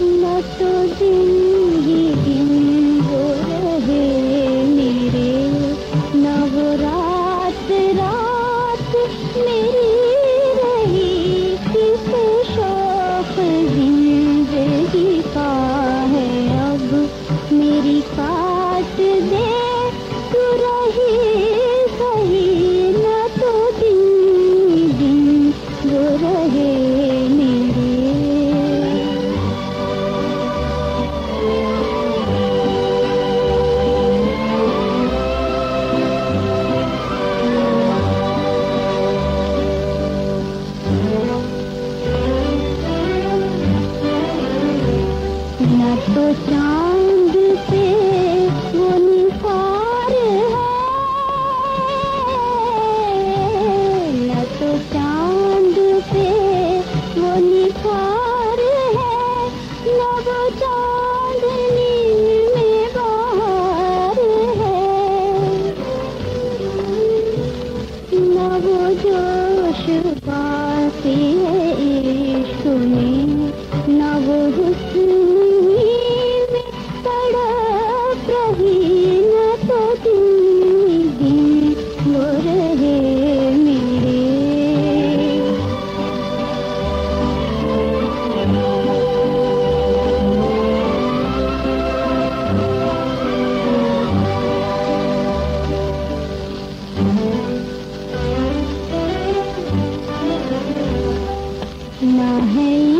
न है